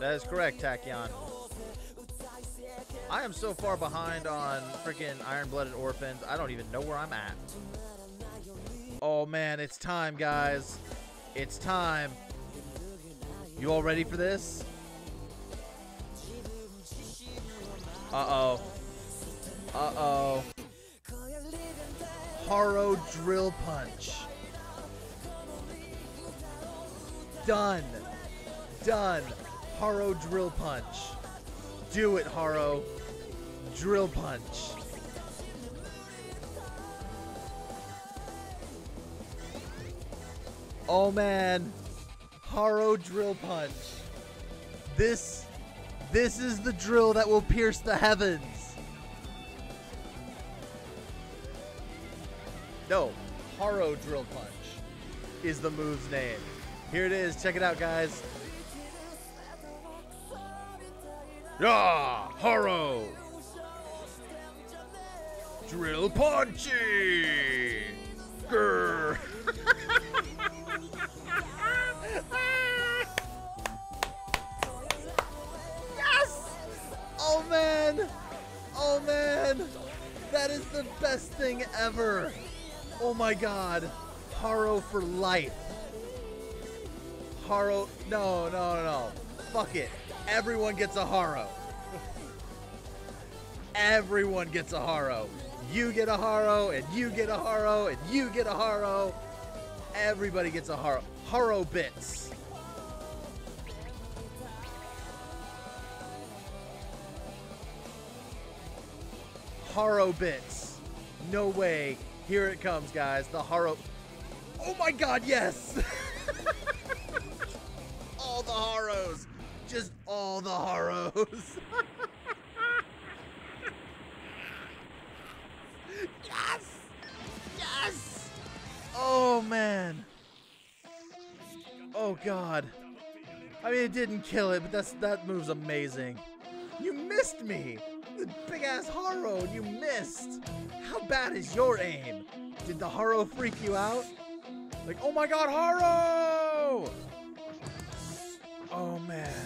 That is correct, Tachyon. I am so far behind on freaking Iron Blooded Orphans, I don't even know where I'm at. Oh man, it's time, guys. It's time. You all ready for this? Uh-oh. Uh-oh. Haro Drill Punch. Done. Done. Haro Drill Punch. Do it, Haro. Drill Punch. Oh man. Haro Drill Punch. This this is the drill that will pierce the heavens. No, Haro Drill Punch is the move's name. Here it is. Check it out, guys. Yeah, Haro. Drill Punchy. Grr. yes! Oh man! Oh man! That is the best thing ever! Oh my god! Haro for life! Haro. No, no, no. Fuck it. Everyone gets a Haro. Everyone gets a Haro. You get a Haro, and you get a Haro, and you get a Haro. Everybody gets a Haro. Haro bits. Haro bits. No way. Here it comes, guys. The Haro. Oh my god, yes! all the Haros. Just all the horrors. yes! Yes! Oh, man. Oh, God. I mean, it didn't kill it, but that's that move's amazing. You missed me! The big ass Haro, and you missed! How bad is your aim? Did the Haro freak you out? Like, oh my god, Haro! Oh man.